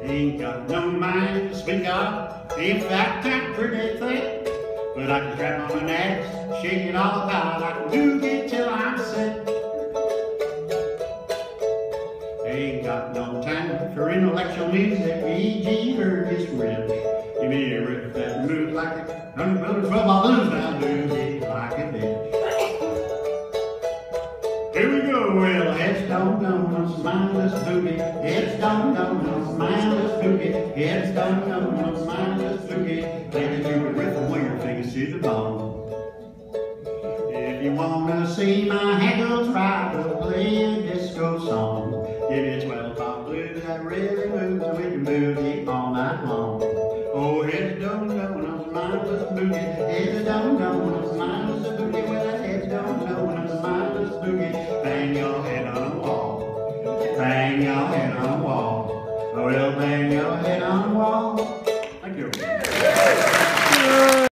Ain't got no mind to speak of. In fact, I'm pretty thick. But I can strap on an axe, shake it all about. I can do it till I'm sick. Ain't got no time for intellectual music. E.G. Burgess Rich. Give me a riff that moves like a hundred brothers from my blues now. Do it like a bitch. Here we go, well, heads don't know no mindless boogie. Heads don't know. Heads don't know no mindless boogie. Take it to a riff where your fingers to the bone. If you wanna see my handles right, we'll play a disco song. Give me a 12 pop blues that really moves, we can move it all night long. Oh, heads don't know no mindless boogie. Heads don't know no mindless boogie. Well, heads don't know no mindless boogie. Bang your head on the wall. Bang your head on the wall. Oh, well, bang your head on the wall.